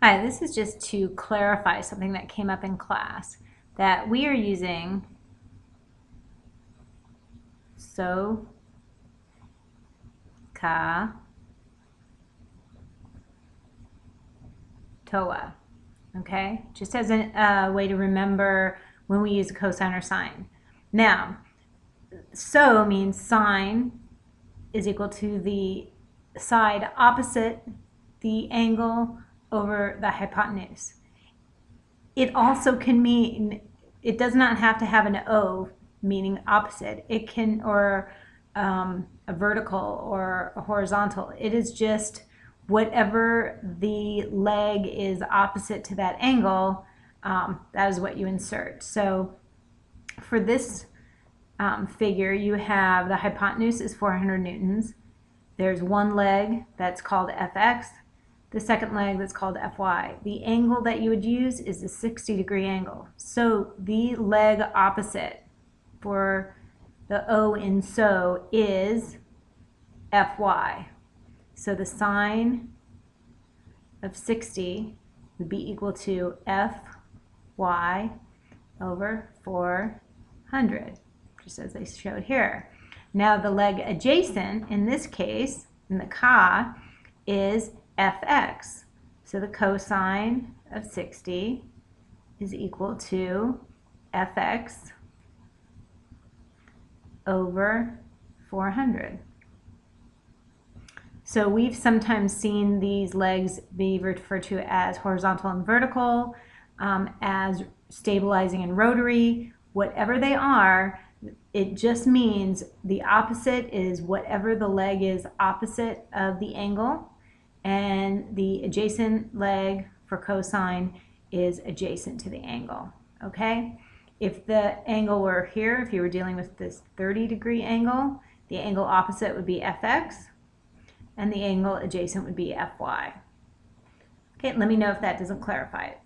Hi, this is just to clarify something that came up in class, that we are using SOH, CAH, TOA, okay? Just as a uh, way to remember when we use a cosine or sine. Now, SOH means sine is equal to the side opposite the angle over the hypotenuse. It also can mean, it does not have to have an O meaning opposite. It can, or um, a vertical or a horizontal. It is just whatever the leg is opposite to that angle, um, that is what you insert. So for this um, figure, you have the hypotenuse is 400 newtons. There's one leg that's called fx, the second leg that's called fy. The angle that you would use is a 60 degree angle. So the leg opposite for the O in SOH is fy. So the sine of 60 would be equal to fy over 400, just as I showed here. Now the leg adjacent, in this case, in the CAH, is fx. So the cosine of 60 is equal to fx over 400. So we've sometimes seen these legs be referred to as horizontal and vertical, um, as stabilizing and rotary. Whatever they are, it just means the opposite is whatever the leg is opposite of the angle and the adjacent leg for cosine is adjacent to the angle, okay? If the angle were here, if you were dealing with this 30 degree angle, the angle opposite would be fx, and the angle adjacent would be fy. Okay, let me know if that doesn't clarify it.